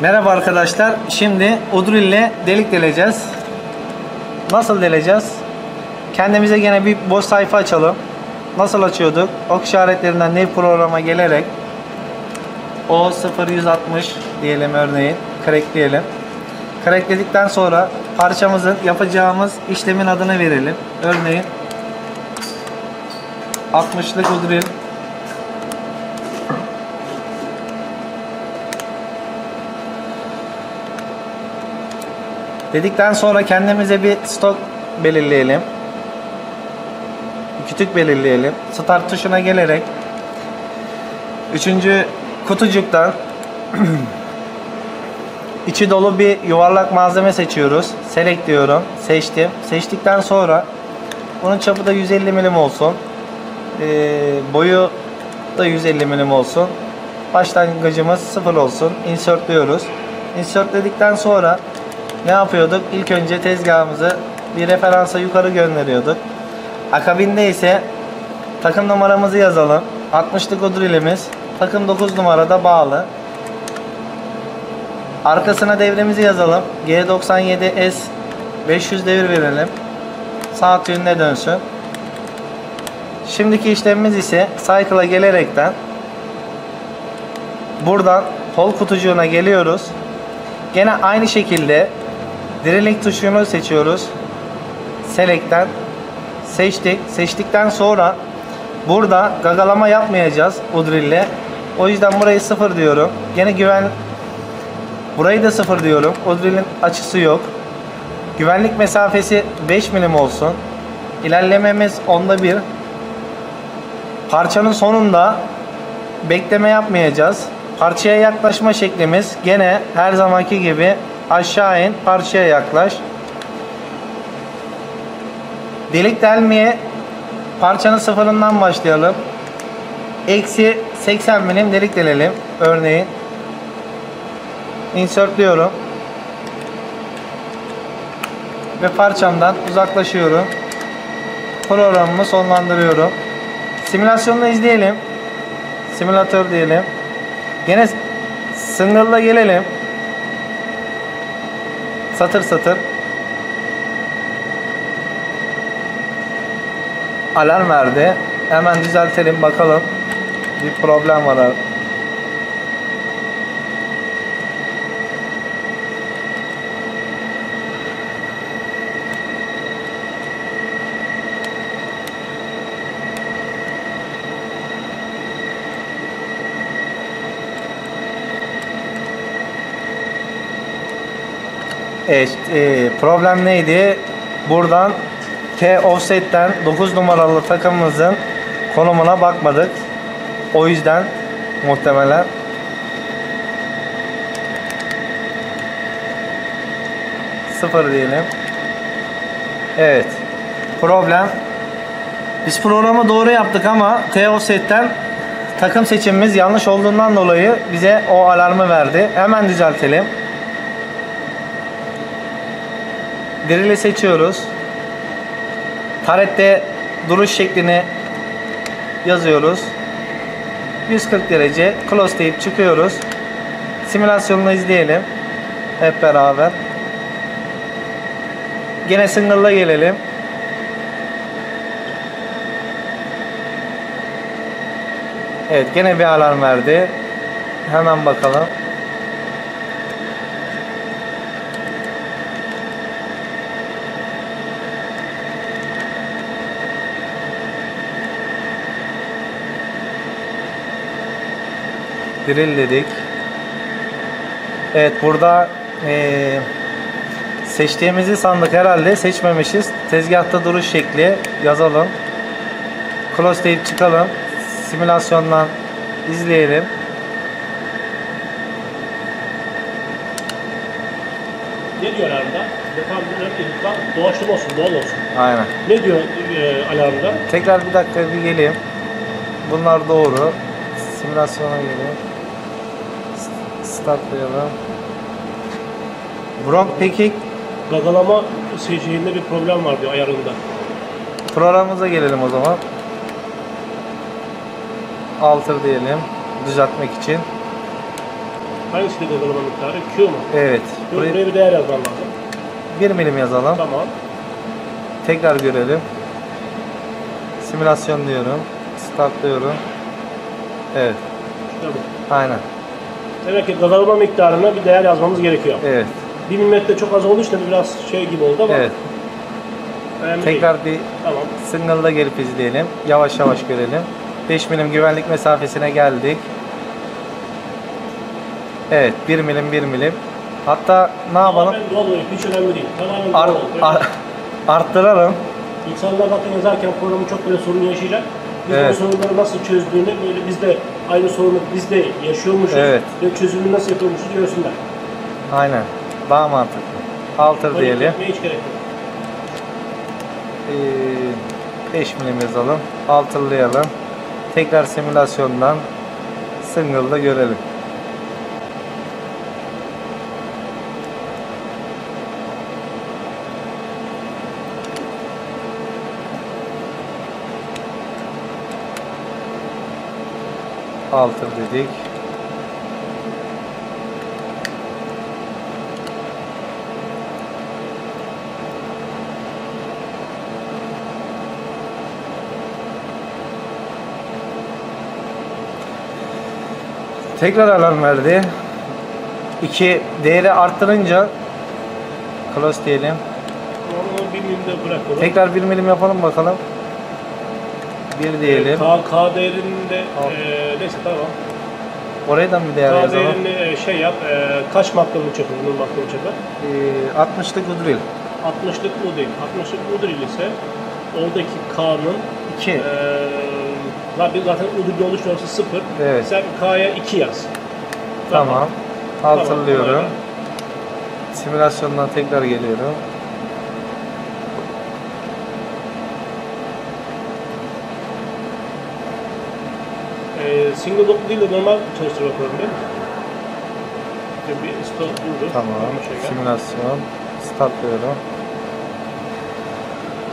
Merhaba arkadaşlar. Şimdi udril ile delik deleceğiz. Nasıl deleceğiz? Kendimize gene bir boş sayfa açalım. Nasıl açıyorduk? Ok işaretlerinden new programa gelerek o 0160 diyelim örneğin. Crackleyelim. Crackledikten sonra parçamızın yapacağımız işlemin adını verelim. Örneğin 60'lık udril Dedikten sonra kendimize bir stok belirleyelim. Kütük belirleyelim. Start tuşuna gelerek üçüncü kutucuktan içi dolu bir yuvarlak malzeme seçiyoruz. Select diyorum. Seçtim. Seçtikten sonra bunun çapı da 150 milim olsun. Ee, boyu da 150 milim olsun. Başlangıcımız sıfır olsun. Insert diyoruz. Insert dedikten sonra ne yapıyorduk? İlk önce tezgahımızı bir referansa yukarı gönderiyorduk. Akabinde ise takım numaramızı yazalım. 60'lık odrilimiz takım 9 numarada bağlı. Arkasına devremizi yazalım. G97S 500 devir verelim. Saat yönüne dönsün. Şimdiki işlemimiz ise Cycle'a gelerekten buradan kol kutucuğuna geliyoruz. Gene aynı şekilde Drilling tuşunu seçiyoruz. Select'ten seçtik. Seçtikten sonra burada gagalama yapmayacağız bu drille. O yüzden burayı sıfır diyorum. Gene güven burayı da sıfır diyorum. O drillin açısı yok. Güvenlik mesafesi 5 milim olsun. İlerlememiz onda bir. Parçanın sonunda bekleme yapmayacağız. Parçaya yaklaşma şeklimiz gene her zamanki gibi aşağı in, parçaya yaklaş. Delik delmeye parçanın sıfırından başlayalım. Eksi 80 milim delik delelim. Örneğin. Insertliyorum. Ve parçamdan uzaklaşıyorum. Programımı sonlandırıyorum. Simülasyonunu izleyelim. Simülatör diyelim. Yine single'la gelelim satır satır alarm verdi. Hemen düzeltelim bakalım. Bir problem var. Evet, e, problem neydi? Buradan T offset'ten 9 numaralı takımımızın konumuna bakmadık. O yüzden muhtemelen sıfır diyelim. Evet. Problem. Biz programı doğru yaptık ama T offset'ten takım seçimimiz yanlış olduğundan dolayı bize o alarmı verdi. Hemen düzeltelim. Drill'i seçiyoruz. Tarette duruş şeklini yazıyoruz. 140 derece close deyip çıkıyoruz. Simülasyonunu izleyelim. Hep beraber. Gene single'la gelelim. Evet gene bir alarm verdi. Hemen bakalım. Drill dedik. Evet burada e, seçtiğimizi sandık herhalde seçmemişiz. Tezgahta duruş şekli yazalım. Close deyip çıkalım. Simülasyondan izleyelim. Ne diyor alarmda? Doğaçlama olsun, doğal olsun. Aynen. Ne diyor e, alarmda? Tekrar bir dakika bir geleyim. Bunlar doğru. Simülasyona geleyim. Startlayalım. Bronk peki Gagalama şeyinde bir problem var diyor ayarında. programımıza gelelim o zaman. Alter diyelim düzeltmek için. Hangisiydi gazalama miktarı? Q mu? Evet. Buraya buraya bir değer yazman lazım. 1 milim yazalım. Tamam. Tekrar görelim. Simülasyon diyorum. Start diyorum. Evet. İşte bu. Aynen. Demek ki gazalama miktarına bir değer yazmamız gerekiyor. Evet. 1 milimetre çok az olduğu için de biraz şey gibi oldu ama Evet. önemli değil. Tekrar bir Tamam. single'da gelip izleyelim. Yavaş yavaş görelim. 5 milim güvenlik mesafesine geldik. Evet 1 milim 1 milim. Hatta ne yapalım? Tamamen doğal oluyor. Hiç önemli değil. Tamamen Ar- doğal oluyor. ar- arttıralım. İnsanlar zaten yazarken programı çok böyle sorun yaşayacak. Biz Evet. sorunları nasıl çözdüğünü böyle biz de aynı sorunu biz de yaşıyormuşuz Evet. ve çözümünü nasıl yapıyormuşuz görsünler. Aynen. Daha mantıklı. Panik diyelim. hiç gerek yok. Ee, 5 milim yazalım. Altırlayalım. Tekrar simülasyondan single'da görelim. Altır dedik. Tekrar alarm verdi. 2 değeri arttırınca close diyelim. Onu bir milimde bırakalım. Tekrar 1 milim yapalım bakalım. 1 diyelim. K, K değerinde e, neyse tamam. Oraya da bir değer K yazalım. değerinde e, şey yap. E, kaç makroluk çapı? Bunun makroluk çapı? Ee, 60'lık udril. 60'lık U değil. 60'lık U değil ise oradaki K'nın 2. Ee, zaten zaten oluş noktası 0. Evet. Sen K'ya 2 yaz. Tamam. Hatırlıyorum. Tamam, Simülasyondan tekrar geliyorum. Ee, single loop değil de normal çalıştır bakalım bir. Bir- Bir stop durdur. Tamam. Şey. Simülasyon. Start diyorum.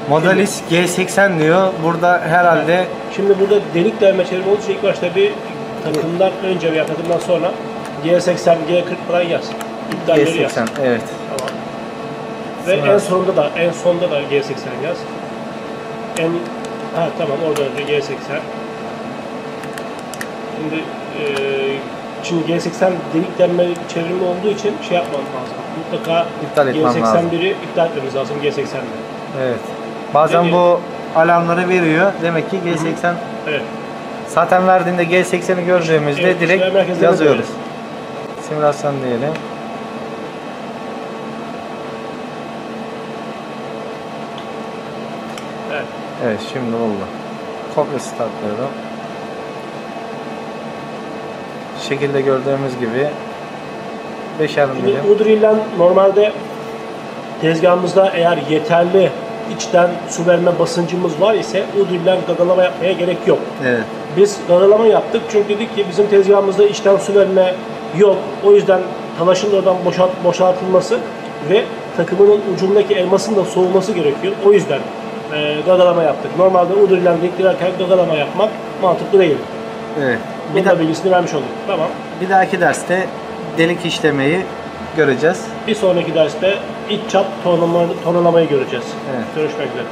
Modalis G80 diyor. Burada herhalde Şimdi burada delik delme çevirme olduğu için ilk başta bir takımdan önce veya takımdan sonra G80, G40 falan yaz. İptalleri yaz. G80. Evet. Tamam. Ve Sonra- en sonunda da en sonda da G80 yaz. En ha tamam orada önce G80. Şimdi eee şimdi G80 delik denme çevrimi olduğu için şey yapmam lazım. Mutlaka İptal etmem lazım. G81'i iptal etmemiz lazım G80'de. Evet. Bazen Peki. bu alarmları veriyor. Demek ki G80 Evet. zaten verdiğinde G80'i gördüğümüzde Evet, işlem direkt yazıyoruz. böyle. Simülasyon diyelim. Evet. Evet şimdi oldu. Kopya startlıyorum. Şekilde gördüğümüz gibi 5'er milim. Şimdi Udril'den normalde tezgahımızda eğer yeterli içten su verme basıncımız var ise Udril'den gadalama yapmaya gerek yok. Evet. Biz gadalama yaptık çünkü dedik ki bizim tezgahımızda içten su verme yok. O yüzden talaşın oradan boşalt, boşaltılması ve takımının ucundaki elmasın da soğuması gerekiyor. O yüzden e, gadalama yaptık. Normalde Udril'den diktirerken gadalama yapmak mantıklı değil. Evet. Bir Bir, da, bilgisini vermiş olduk. Tamam. bir dahaki derste delik işlemeyi göreceğiz. Bir sonraki derste iç çap tonlama, tonlamayı göreceğiz. Evet. Görüşmek üzere.